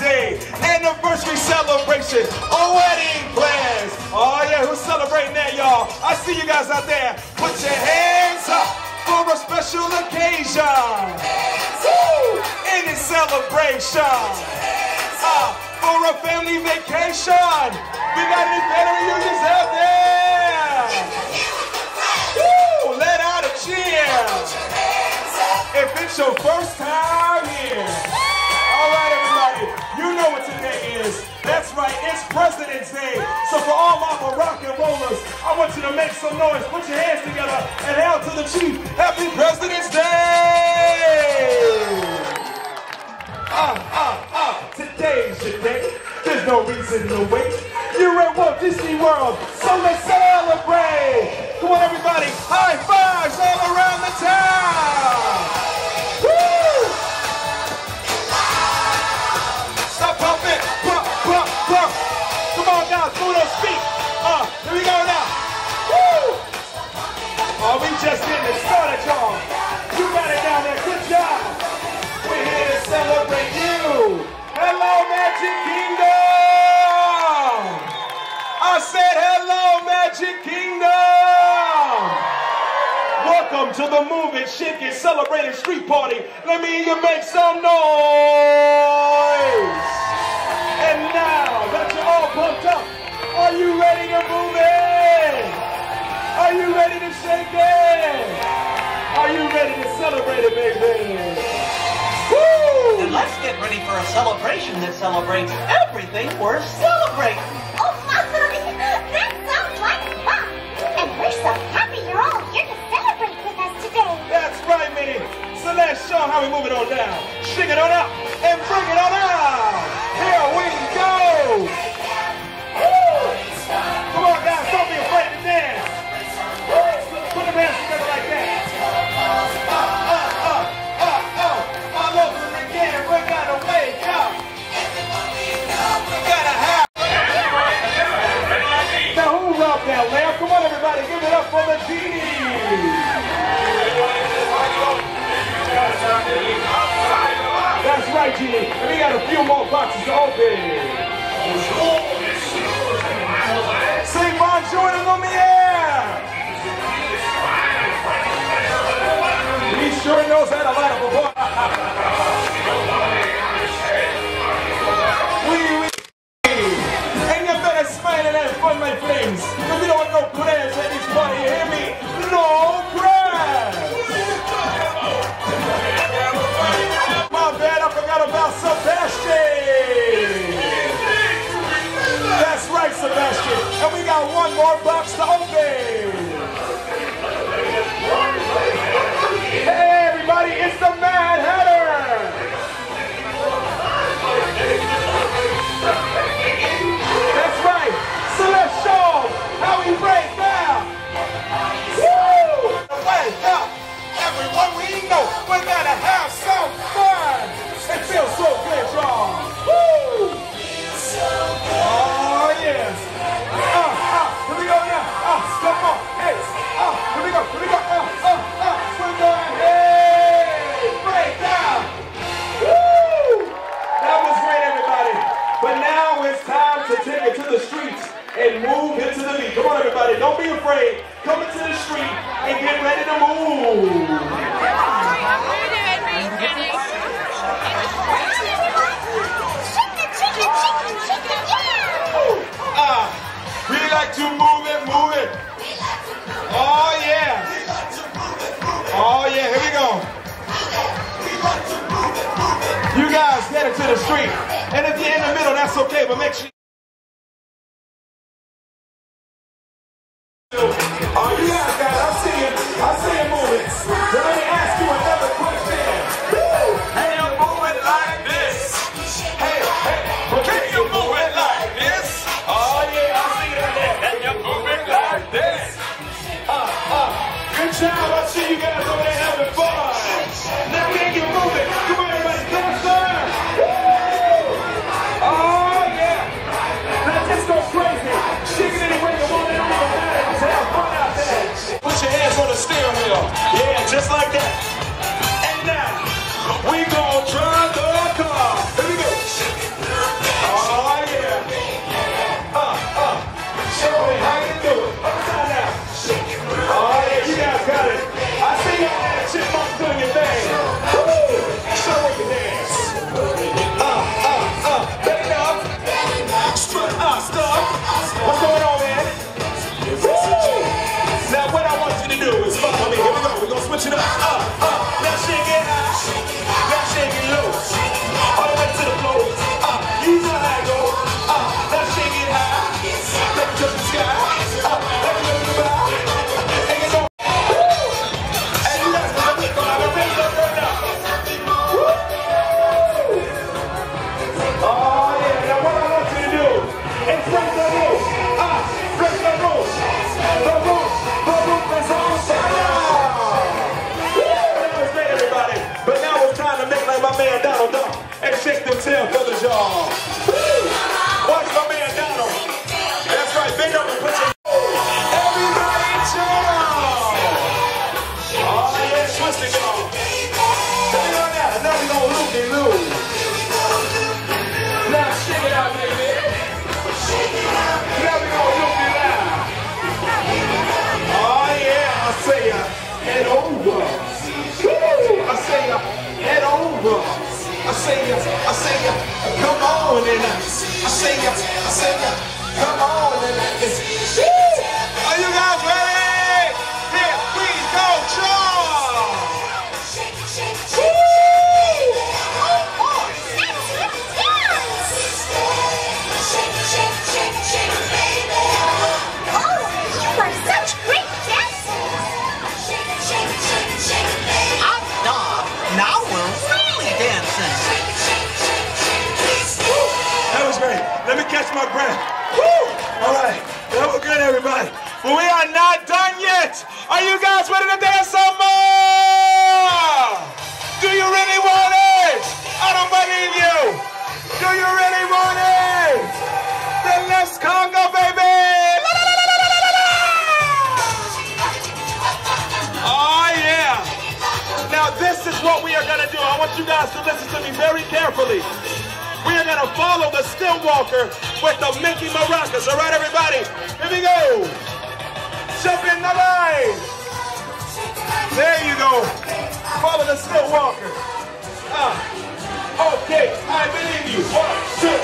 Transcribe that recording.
today. Anniversary celebration, a wedding plans. Oh yeah, who's celebrating that, y'all? I see you guys out there. Put your hands up for a special occasion. Woo! Any celebration. Uh, for a family vacation. We got any family reunions out there? Woo! Let out a cheer. If it's your first time here. It's President's Day. So for all my rock and rollers, I want you to make some noise. Put your hands together and hail to the chief. Welcome to the Move It, Shake It, Celebrate It Street Party. Let me you make some noise. And now that you're all pumped up, are you ready to move it? Are you ready to shake it? Are you ready to celebrate it, baby? Woo! And let's get ready for a celebration that celebrates everything worth celebrating. So let's show how we move it on down. Shake it on up and bring it on out. Got a few more boxes to open. Sing bonjour and lumiere. He sure knows how to light up a bar. And move into the beat. Come on, everybody. Don't be afraid. Come into the street and get ready to move. It, it, it, it! Ah, we like to move it, move it. Oh, yeah. Oh, yeah. Here we go. You guys get into the street. And if you're in the middle, that's okay, but make sure. See it. But we are not done yet. Are you guys ready to dance some more? Do you really want it? I don't believe you. Do you really want it? Then let's conga, baby. Oh, yeah. Now, this is what we are going to do. I want you guys to listen to me very carefully. We are going to follow the Stiltwalker with the Mickey Maracas. All right, everybody? Here we go. Jump in the line. There you go. Follow the Stiltwalker. Ah. Okay, I believe you. One, two,